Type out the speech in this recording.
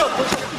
push up, push up.